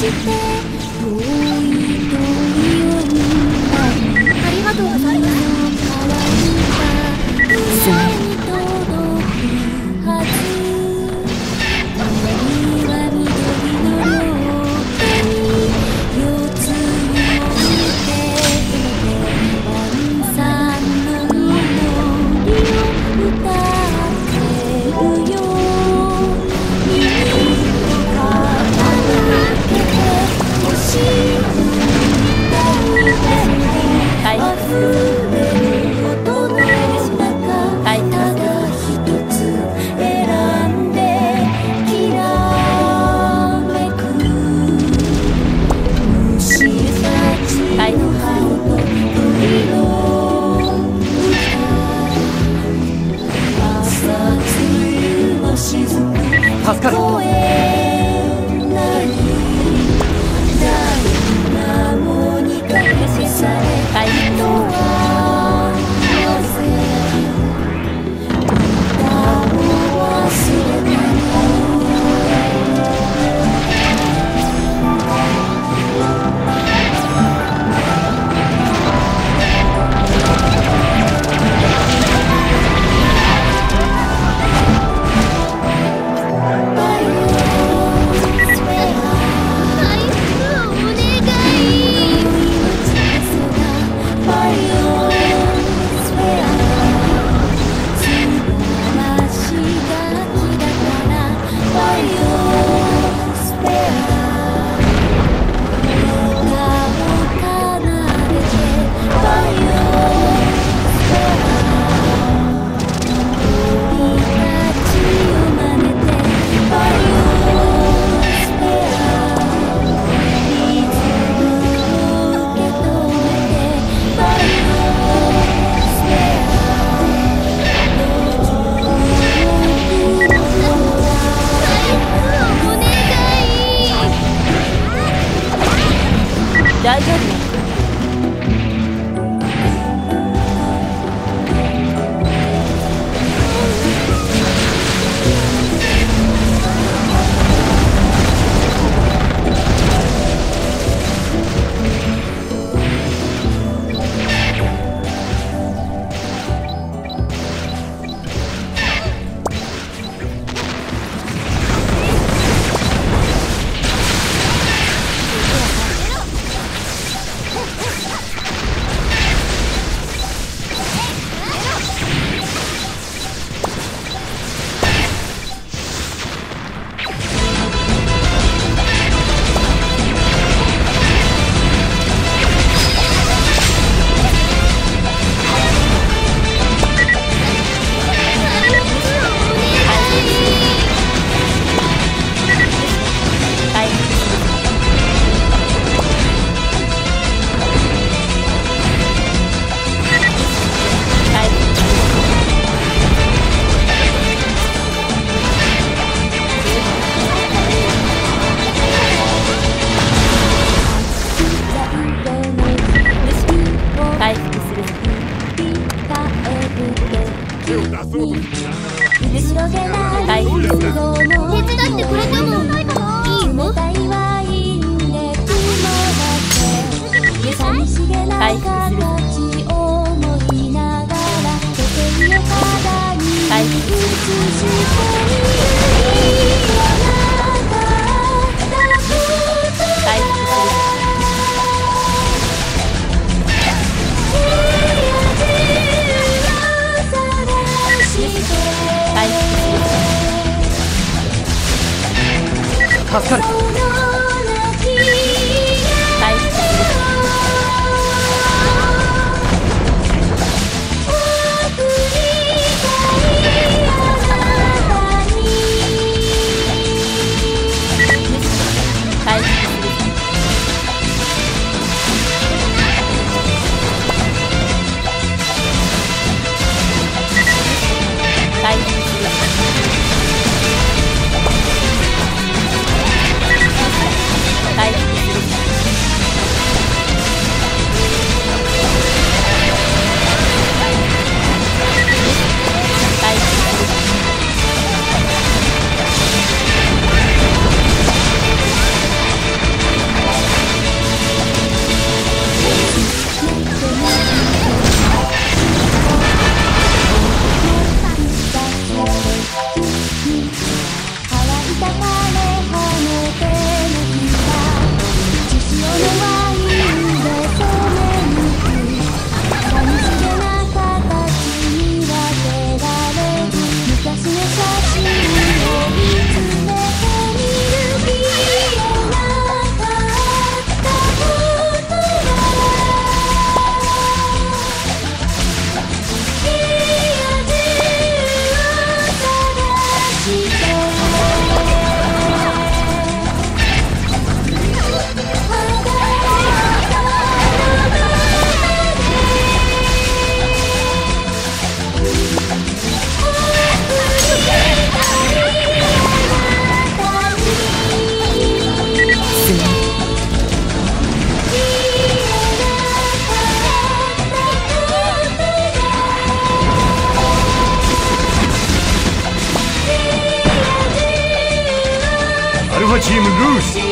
して遠い鳥を見た。ありがとうございます。助かる。Doesn't 回復す。る手伝ってくれてもいいよ回復す。る回復す。る助かる。Team Goose.